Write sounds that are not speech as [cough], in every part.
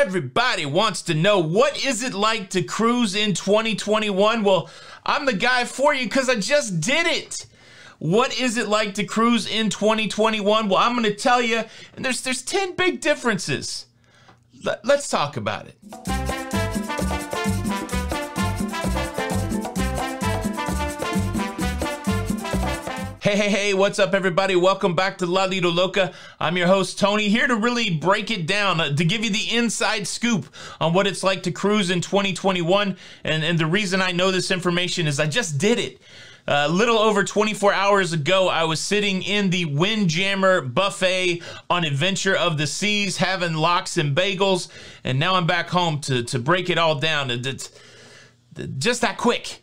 Everybody wants to know what is it like to cruise in 2021? Well, I'm the guy for you because I just did it. What is it like to cruise in 2021? Well, I'm going to tell you, and there's there's 10 big differences. Let, let's talk about it. Hey, hey, hey, what's up, everybody? Welcome back to La Lido Loca. I'm your host, Tony, here to really break it down, uh, to give you the inside scoop on what it's like to cruise in 2021. And, and the reason I know this information is I just did it. A uh, little over 24 hours ago, I was sitting in the Windjammer buffet on Adventure of the Seas, having lox and bagels, and now I'm back home to, to break it all down. It's just that quick.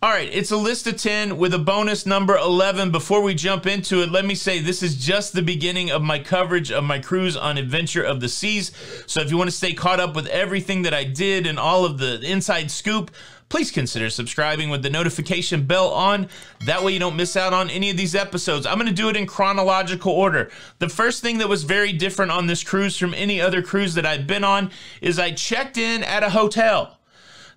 All right, it's a list of 10 with a bonus number 11. Before we jump into it, let me say this is just the beginning of my coverage of my cruise on Adventure of the Seas. So if you want to stay caught up with everything that I did and all of the inside scoop, please consider subscribing with the notification bell on. That way you don't miss out on any of these episodes. I'm going to do it in chronological order. The first thing that was very different on this cruise from any other cruise that I've been on is I checked in at a hotel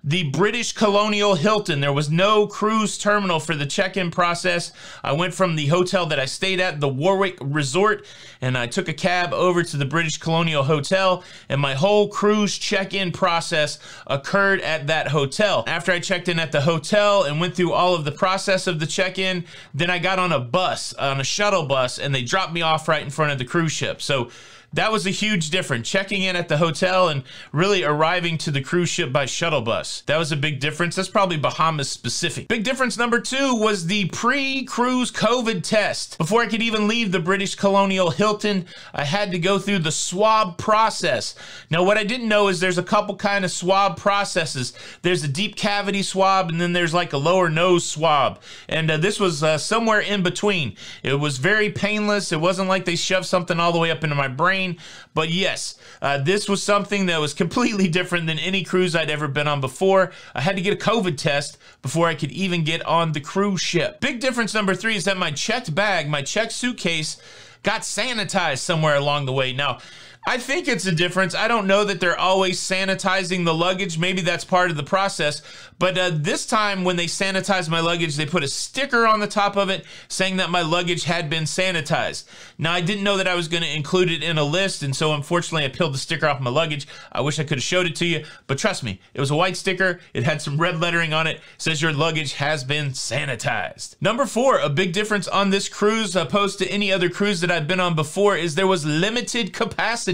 the British Colonial Hilton. There was no cruise terminal for the check in process. I went from the hotel that I stayed at, the Warwick Resort, and I took a cab over to the British Colonial Hotel, and my whole cruise check in process occurred at that hotel. After I checked in at the hotel and went through all of the process of the check in, then I got on a bus, on a shuttle bus, and they dropped me off right in front of the cruise ship. So that was a huge difference. Checking in at the hotel and really arriving to the cruise ship by shuttle bus. That was a big difference. That's probably Bahamas specific. Big difference number two was the pre-cruise COVID test. Before I could even leave the British Colonial Hilton, I had to go through the swab process. Now, what I didn't know is there's a couple kind of swab processes. There's a deep cavity swab, and then there's like a lower nose swab. And uh, this was uh, somewhere in between. It was very painless. It wasn't like they shoved something all the way up into my brain brain. But yes, uh, this was something that was completely different than any cruise I'd ever been on before. I had to get a COVID test before I could even get on the cruise ship. Big difference number three is that my checked bag, my checked suitcase, got sanitized somewhere along the way. Now, I think it's a difference. I don't know that they're always sanitizing the luggage. Maybe that's part of the process. But uh, this time, when they sanitized my luggage, they put a sticker on the top of it saying that my luggage had been sanitized. Now, I didn't know that I was going to include it in a list, and so unfortunately, I peeled the sticker off my luggage. I wish I could have showed it to you, but trust me, it was a white sticker. It had some red lettering on it. it says your luggage has been sanitized. Number four, a big difference on this cruise opposed to any other cruise that I've been on before is there was limited capacity.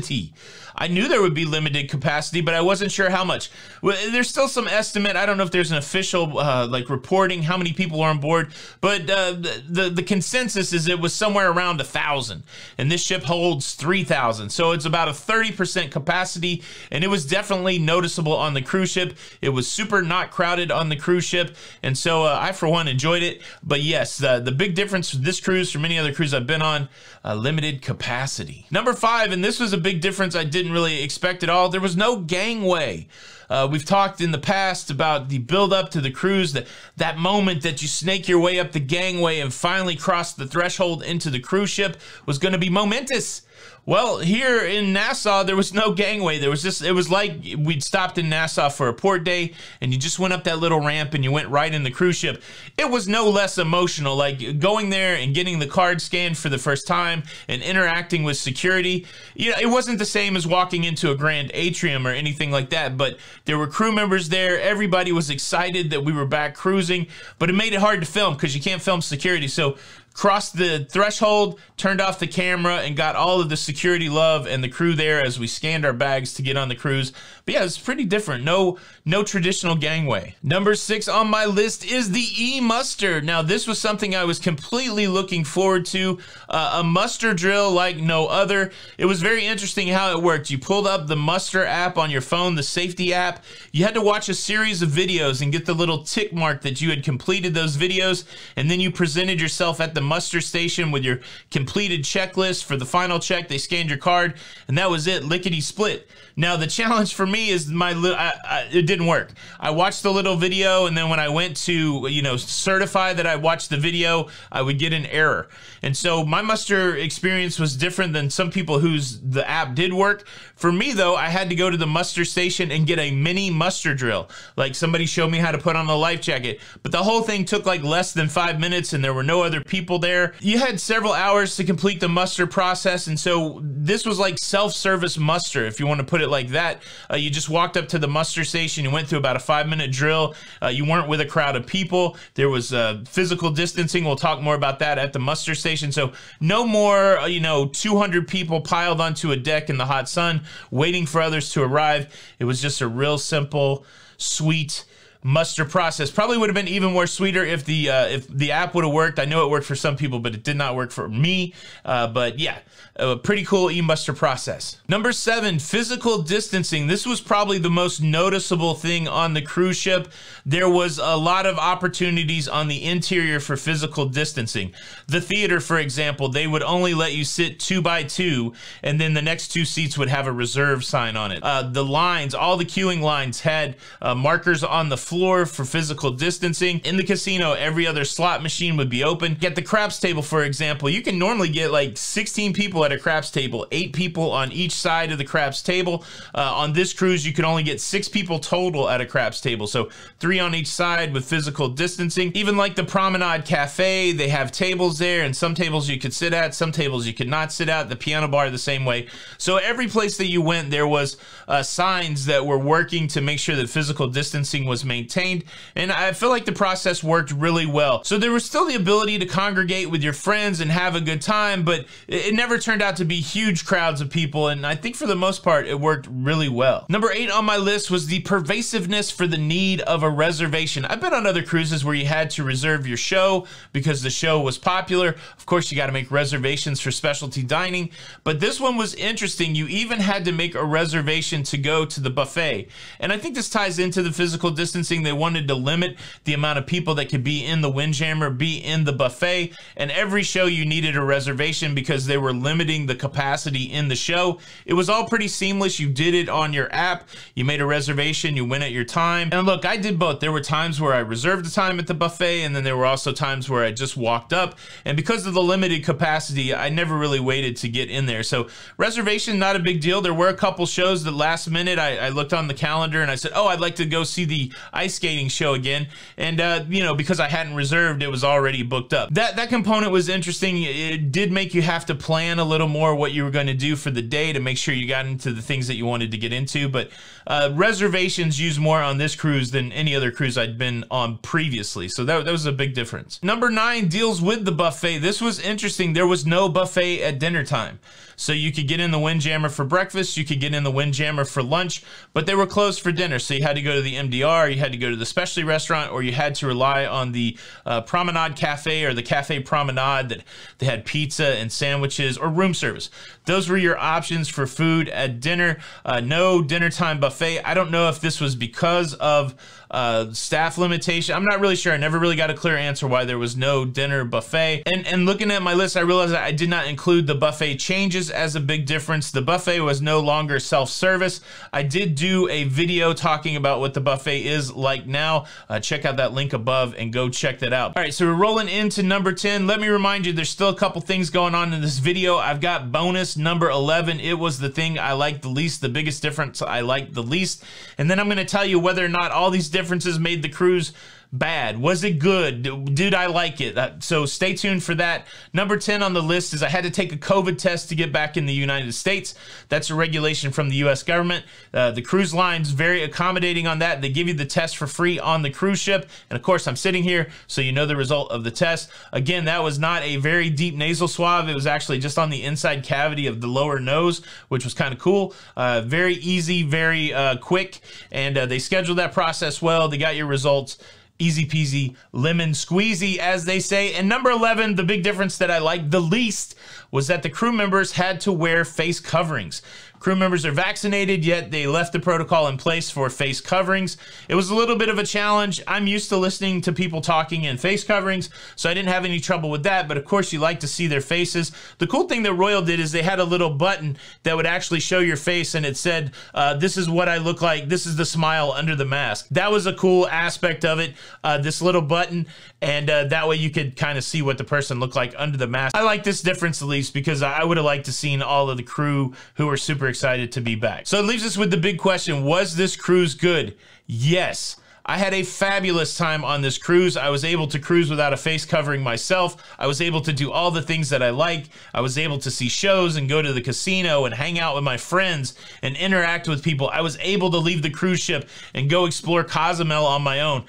I knew there would be limited capacity, but I wasn't sure how much. There's still some estimate. I don't know if there's an official uh, like reporting how many people are on board, but uh, the the consensus is it was somewhere around a thousand, and this ship holds three thousand, so it's about a thirty percent capacity, and it was definitely noticeable on the cruise ship. It was super not crowded on the cruise ship, and so uh, I for one enjoyed it. But yes, the the big difference this cruise from any other cruise I've been on, limited capacity. Number five, and this was a big difference I didn't really expect at all. There was no gangway. Uh, we've talked in the past about the build up to the cruise, that, that moment that you snake your way up the gangway and finally cross the threshold into the cruise ship was going to be momentous. Well, here in Nassau, there was no gangway. There was just, it was like we'd stopped in Nassau for a port day and you just went up that little ramp and you went right in the cruise ship. It was no less emotional. Like going there and getting the card scanned for the first time and interacting with security. You know, it wasn't the same as walking into a grand atrium or anything like that, but there were crew members there. Everybody was excited that we were back cruising, but it made it hard to film because you can't film security. So crossed the threshold, turned off the camera, and got all of the security love and the crew there as we scanned our bags to get on the cruise. But yeah, it's pretty different. No, no traditional gangway. Number six on my list is the e-muster. Now, this was something I was completely looking forward to. Uh, a muster drill like no other. It was very interesting how it worked. You pulled up the muster app on your phone, the safety app. You had to watch a series of videos and get the little tick mark that you had completed those videos, and then you presented yourself at the muster station with your completed checklist for the final check. They scanned your card, and that was it, lickety split. Now the [laughs] challenge for me is my I, I, it didn't work. I watched the little video, and then when I went to you know certify that I watched the video, I would get an error. And so my muster experience was different than some people whose the app did work. For me though, I had to go to the muster station and get a mini muster drill. Like somebody showed me how to put on the life jacket, but the whole thing took like less than five minutes, and there were no other people there. You had several hours to complete the muster process, and so this was like self-service muster, if you want to put it like that. Uh, you just walked up to the muster station, you went through about a five-minute drill. Uh, you weren't with a crowd of people. There was uh, physical distancing. We'll talk more about that at the muster station. So no more, uh, you know, 200 people piled onto a deck in the hot sun waiting for others to arrive. It was just a real simple, sweet muster process. Probably would have been even more sweeter if the uh, if the app would have worked. I know it worked for some people, but it did not work for me. Uh, but yeah, a pretty cool e-muster process. Number seven, physical distancing. This was probably the most noticeable thing on the cruise ship. There was a lot of opportunities on the interior for physical distancing. The theater, for example, they would only let you sit two by two, and then the next two seats would have a reserve sign on it. Uh, the lines, all the queuing lines had uh, markers on the floor for physical distancing. In the casino, every other slot machine would be open. Get the craps table, for example, you can normally get like 16 people at a craps table, eight people on each side of the craps table. Uh, on this cruise, you can only get six people total at a craps table, so three on each side with physical distancing. Even like the Promenade Cafe, they have tables there, and some tables you could sit at, some tables you could not sit at. The piano bar the same way. So every place that you went, there was uh, signs that were working to make sure that physical distancing was maintained maintained, and I feel like the process worked really well. So there was still the ability to congregate with your friends and have a good time, but it never turned out to be huge crowds of people, and I think for the most part, it worked really well. Number eight on my list was the pervasiveness for the need of a reservation. I've been on other cruises where you had to reserve your show because the show was popular. Of course, you got to make reservations for specialty dining, but this one was interesting. You even had to make a reservation to go to the buffet. And I think this ties into the physical distance distancing. They wanted to limit the amount of people that could be in the Windjammer, be in the buffet. And every show you needed a reservation because they were limiting the capacity in the show. It was all pretty seamless. You did it on your app. You made a reservation. You went at your time. And look, I did both. There were times where I reserved the time at the buffet, and then there were also times where I just walked up. And because of the limited capacity, I never really waited to get in there. So reservation, not a big deal. There were a couple shows that last minute I, I looked on the calendar and I said, oh, I'd like to go see the ice skating show again. And, uh, you know, because I hadn't reserved, it was already booked up. That, that component was interesting. It did make you have to plan a little more what you were going to do for the day to make sure you got into the things that you wanted to get into. But uh, reservations used more on this cruise than any other cruise I'd been on previously. So that, that was a big difference. Number nine deals with the buffet. This was interesting. There was no buffet at dinner time. So you could get in the Windjammer for breakfast, you could get in the Windjammer for lunch, but they were closed for dinner. So you had to go to the MDR, you had to go to the specialty restaurant, or you had to rely on the uh, Promenade Cafe or the Cafe Promenade that they had pizza and sandwiches or room service. Those were your options for food at dinner. Uh, no dinner time buffet. I don't know if this was because of uh, staff limitation. I'm not really sure. I never really got a clear answer why there was no dinner buffet. And and looking at my list, I realized I did not include the buffet changes as a big difference. The buffet was no longer self-service. I did do a video talking about what the buffet is like now. Uh, check out that link above and go check that out. All right, so we're rolling into number 10. Let me remind you, there's still a couple things going on in this video. I've got bonus number 11. It was the thing I liked the least, the biggest difference I liked the least. And then I'm going to tell you whether or not all these differences made the cruise bad? Was it good? Did I like it? Uh, so stay tuned for that. Number 10 on the list is I had to take a COVID test to get back in the United States. That's a regulation from the U.S. government. Uh, the cruise line's very accommodating on that. They give you the test for free on the cruise ship. And of course, I'm sitting here, so you know the result of the test. Again, that was not a very deep nasal swab. It was actually just on the inside cavity of the lower nose, which was kind of cool. Uh, very easy, very uh, quick. And uh, they scheduled that process well. They got your results easy peasy lemon squeezy as they say. And number 11 the big difference that i liked the least was that the crew members had to wear face coverings crew members are vaccinated, yet they left the protocol in place for face coverings. It was a little bit of a challenge. I'm used to listening to people talking in face coverings, so I didn't have any trouble with that. But of course, you like to see their faces. The cool thing that Royal did is they had a little button that would actually show your face, and it said, uh, "This is what I look like. This is the smile under the mask." That was a cool aspect of it. Uh, this little button, and uh, that way you could kind of see what the person looked like under the mask. I like this difference at least because I would have liked to seen all of the crew who were super excited to be back. So it leaves us with the big question: Was this cruise good? Yes. I had a fabulous time on this cruise. I was able to cruise without a face covering myself. I was able to do all the things that I like. I was able to see shows and go to the casino and hang out with my friends and interact with people. I was able to leave the cruise ship and go explore Cozumel on my own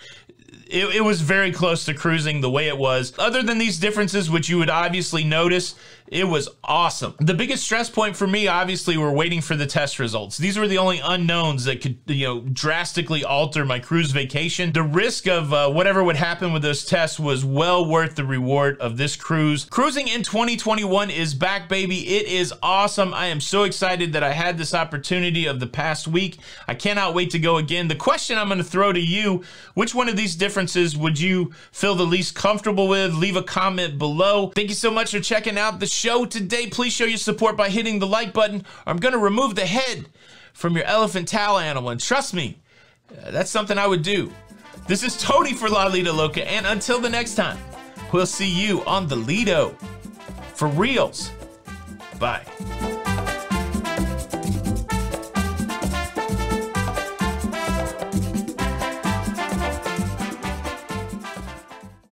it, it, was very close to cruising the way it was. Other than these differences, which you would obviously notice, it was awesome. The biggest stress point for me, obviously, were waiting for the test results. These were the only unknowns that could, you know, drastically alter my cruise vacation. The risk of uh, whatever would happen with those tests was well worth the reward of this cruise. Cruising in 2021 is back, baby. It is awesome. I am so excited that I had this opportunity of the past week. I cannot wait to go again. The question I'm going to throw to you, which one of these differences would you feel the least comfortable with? Leave a comment below. Thank you so much for checking out the show today. Please show your support by hitting the like button. I'm going to remove the head from your elephant towel animal. And trust me, uh, that's something I would do. This is Tony for La Lido Loca. And until the next time, we'll see you on the Lido. For reals. Bye.